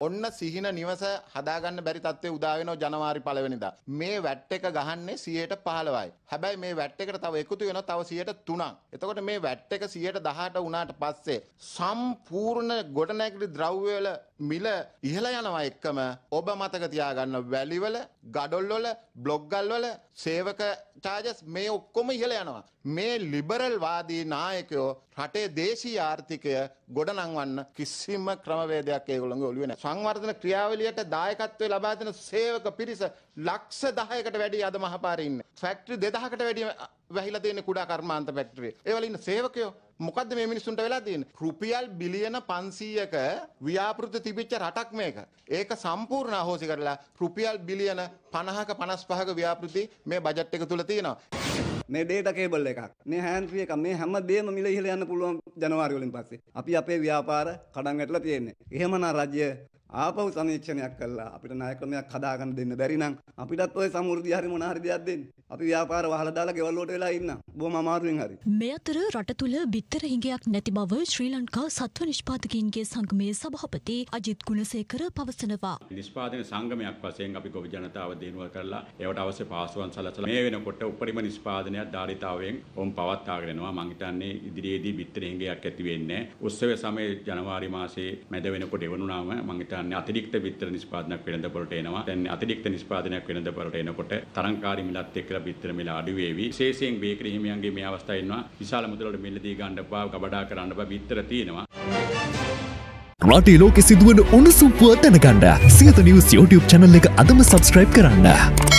ඔන්න සිහින නිවස හදාගන්න බැරි තත්ත්වය උදා වෙනවා ජනවාරි පළවෙනිදා. මේ වැට් එක ගහන්නේ 115යි. හැබැයි මේ වැට් එකට තව එකතු වෙනවා තව 103ක්. එතකොට මේ වැට් එක 118 වුණාට පස්සේ සම්පූර්ණ ගොඩනැගිලි ද්‍රව්‍ය වල මිල ඉහළ යනවා එක්කම ඔබ මතක තියාගන්න වැලිවල, ගඩොල්වල, බ්ලොග්ගල් වල සේවක චාර්ජස් මේ ඔක්කොම ඉහළ යනවා. මේ ලිබරල් වාදී නායකයෝ රටේ දේශීය ආර්ථිකය ගොඩනංවන්න කිසිම ක්‍රමවේදයක් ඒගොල්ලන්ගේ ඔළුවේ නැහැ. සංවර්ධන ක්‍රියාවලියට දායකත්වය ලබා දෙන සේවක පිරිස ලක්ෂ 10කට වැඩි අද මහපාරේ ඉන්නේ. ෆැක්ටරි 2000කට වැඩි වැහිලා තියෙන කුඩා කර්මාන්ත ෆැක්ටරි. ඒ වල ඉන්න සේවකයෝ මොකද්ද මේ මිනිස්සුන්ට වෙලා තියෙන්නේ? රුපියල් බිලියන 500ක ව්‍යාපෘති තිබිච්ච රටක් මේක. ඒක සම්පූර්ණ අහෝසි කරලා රුපියල් බිලියන 50ක 55ක ව්‍යාපෘති මේ බජට් එක තුල තියෙනවා. මේ ඩේටා කේබල් එකක් මේ හෑන්ඩ්‍රී එකක් මේ හැම දෙයක්ම මිල ඉහළ යන්න පුළුවන් ජනවාරි වලින් පස්සේ අපි අපේ ව්‍යාපාර කඩන් වැටලා තියෙන්නේ එහෙමනම් රජය ආපහු සමීක්ෂණයක් කළා අපිට ණය ක්‍රමයක් හදාගන්න දෙන්න බැරි නම් අපිටත් ওই සමෘද්ධිය හරි මොන හරි දෙයක් දෙන්න. අපි ව්‍යාපාර වහලා දාලා ගෙවල් වලට වෙලා ඉන්න. බොහොම අමාරුවෙන් හරි. මේ අතර රට තුළ බිත්තර හිඟයක් නැති බව ශ්‍රී ලංකා සත්ව නිෂ්පාදකීන්ගේ සංගමේ සභාපති අජිත් ගුණසේකර පවසනවා. නිෂ්පාදන සංගමයක් වශයෙන් අපි ගොවි ජනතාව දිනුව කරලා ඒවට අවශ්‍ය පාසුවන් සලසලා මේ වෙනකොට උපරිම නිෂ්පාදනයක් ධාරිතාවයෙන් ඔවුන් පවත්වාගෙන යනවා. මම හිතන්නේ ඉදිරියේදී බිත්තර හිඟයක් ඇති වෙන්නේ උත්සව සමයේ ජනවාරි මාසයේ මැද වෙනකොට එවනුනාම මම හිතන්නේ හිතන්නේ අතිරික්ත බිත්තර නිෂ්පාදනයක් වෙළඳපොළට එනවා. දැන් අතිරික්ත නිෂ්පාදනයක් වෙළඳපොළට එනකොට තරංකාරී මිලත් එක්කලා බිත්තර මිල අඩු වේවි. විශේෂයෙන් බේකරි හිමියන්ගේ මේ අවස්ථාවේ ඉන්නවා විශාල මුදලට මිල දී ගන්න බා කබඩා කරන්න බා බිත්තර තියෙනවා. රටේ ලෝකෙ සිදුවන උණුසුම් පුව දැනගන්න සියත නිවස් YouTube channel එක අදම subscribe කරන්න.